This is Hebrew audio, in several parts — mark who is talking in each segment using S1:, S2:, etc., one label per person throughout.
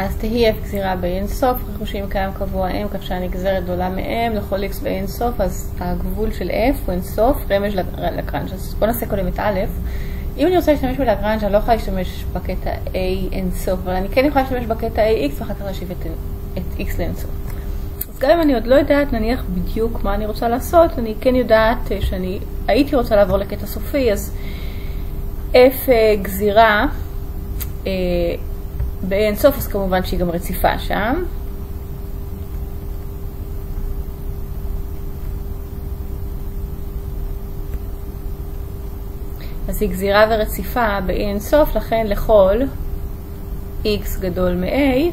S1: אז תהי f גזירה באינסוף, שאם קיים קבוע m כך שהנגזרת גדולה מ-m לכל x באינסוף, אז הגבול של f הוא אינסוף, רמז לגרנג'. אז בואו נעשה קודם את א', אם אני רוצה להשתמש בלגרנג' אני לא יכולה להשתמש בקטע a אינסוף, אבל אני כן יכולה להשתמש בקטע ax ואחר כך להשיב את, את x לאינסוף. אז גם אם אני עוד לא יודעת נניח בדיוק מה אני רוצה לעשות, אני כן יודעת שאני הייתי רוצה לעבור לקטע סופי, אז f גזירה באין סוף, אז כמובן שהיא גם רציפה שם. אז היא גזירה ורציפה באין סוף, לכן לכל x גדול מ-a,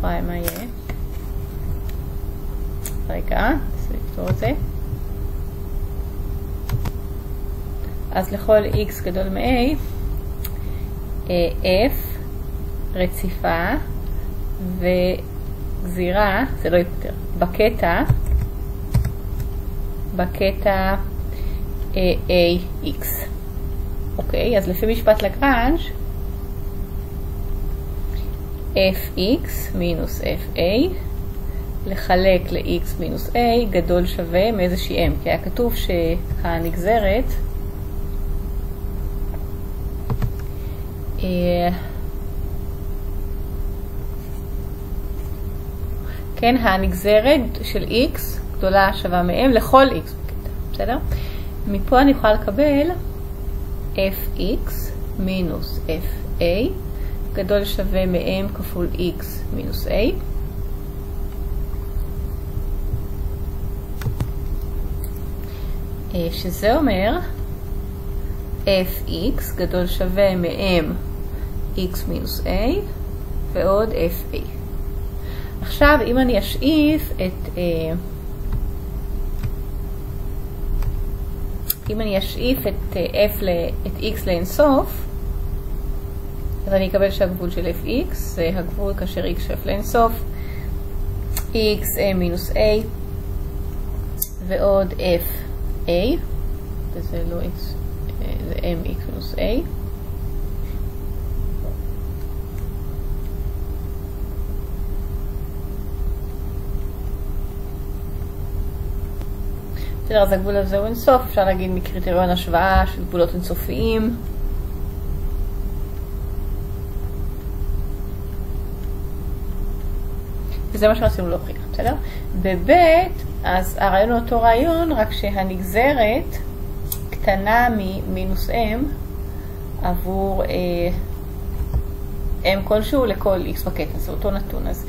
S1: וואי, מה יהיה? רגע, ננסה לפתור את זה. אז לכל x גדול מ-a, F, רציפה וגזירה, זה לא ייפתר, בקטע, בקטע AX. אוקיי, אז לפי משפט לגרנג' fx מינוס fa לחלק ל-x מינוס a גדול שווה מאיזושהי m, כי היה כתוב שהנגזרת כן, הנגזרת של x גדולה שווה מ-m לכל x, בסדר? מפה אני יכולה לקבל fx מינוס fa גדול שווה מ-m כפול x מינוס a. שזה אומר fx גדול שווה מ-m x מינוס a ועוד fa. עכשיו אם אני אשאיף את אם אני אשאיף את f ל, את x לאינסוף אז אני אקבל שהגבול של fx זה הגבול כאשר x שואף לאינסוף x a מינוס a ועוד fa וזה לא x זה mx מינוס a בסדר, אז הגבול הזה הוא אינסוף, אפשר להגיד מקריטריון השוואה של גבולות אינסופיים. וזה מה שרצינו להוכיח, בסדר? בב' אז הרעיון הוא אותו רעיון, רק שהנגזרת קטנה ממינוס m עבור אה, m כלשהו לכל x בקטע, זה אותו נתון. אז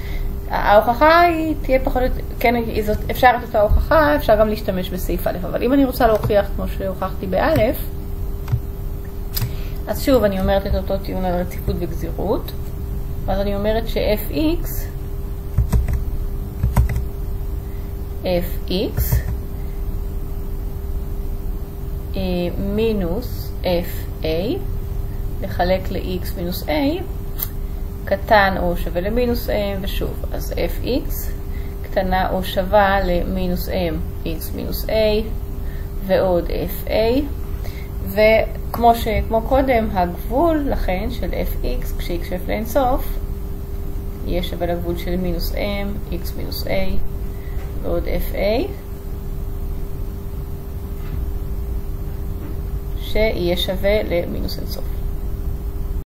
S1: ההוכחה היא תהיה פחות, כן, זאת, אפשר את אותה הוכחה, אפשר גם להשתמש בסעיף א', אבל אם אני רוצה להוכיח כמו שהוכחתי באלף, אז שוב אני אומרת את אותו טיעון על רציפות וגזירות, ואז אני אומרת ש-fx, fx מינוס fa לחלק ל-x מינוס a קטן או שווה למינוס m, ושוב, אז fx קטנה או שווה למינוס m, x מינוס a, ועוד fa, וכמו ש, קודם, הגבול, לכן, של fx, כש-x שואף לאינסוף, יהיה שווה לגבול של מינוס m, x מינוס a, ועוד fa, שיהיה שווה למינוס אינסוף.